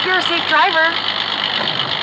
hope you're a safe driver.